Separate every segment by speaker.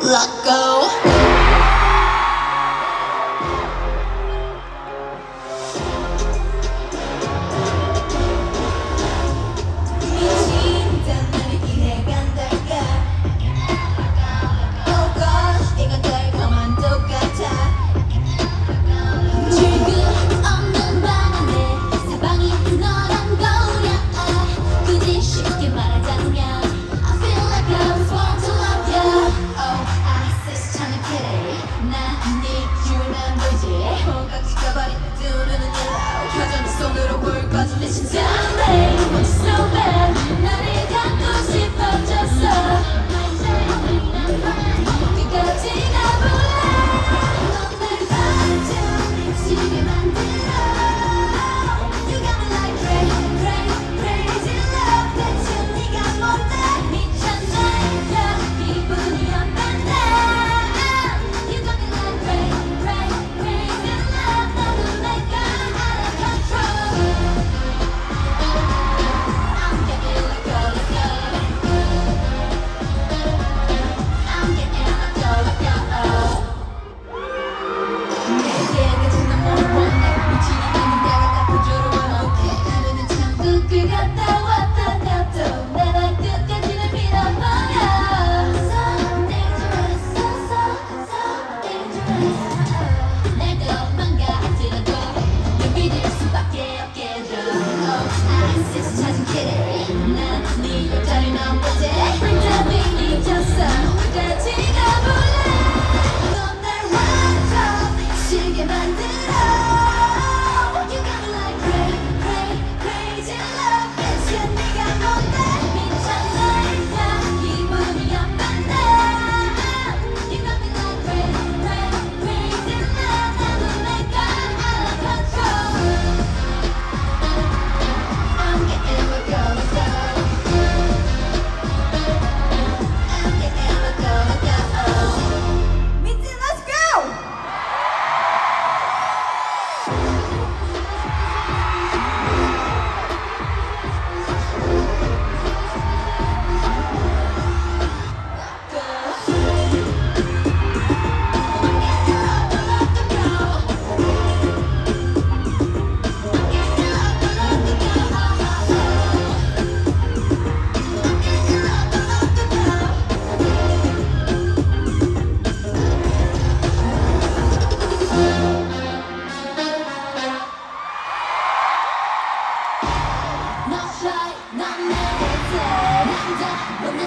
Speaker 1: Let go.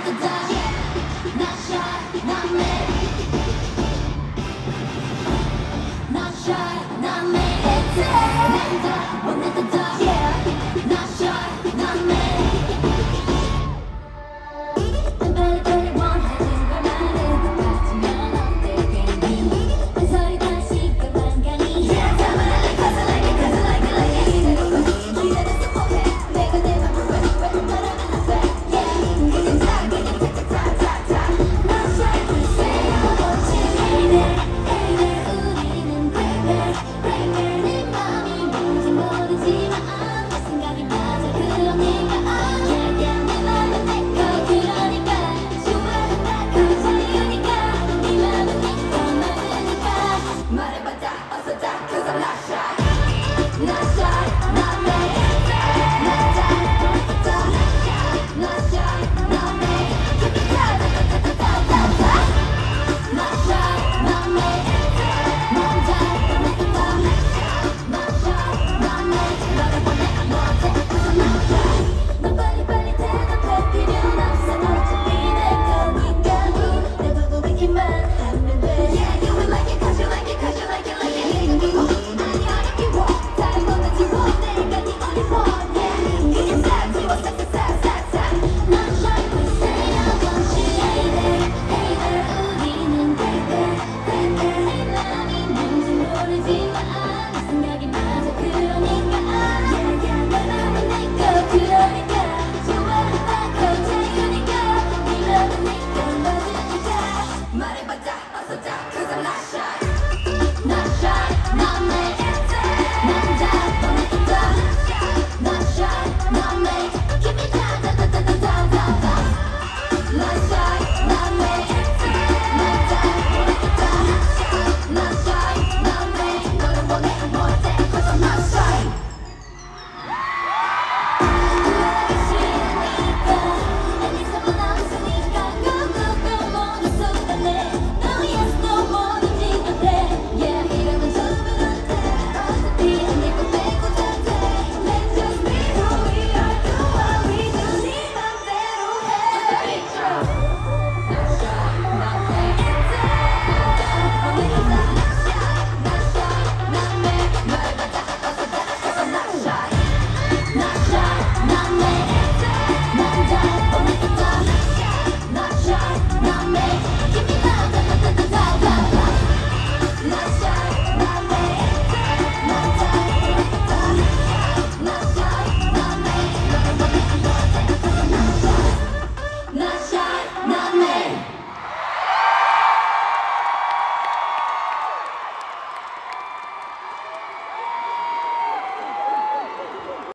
Speaker 1: Not shy, not me. Never die, will never die.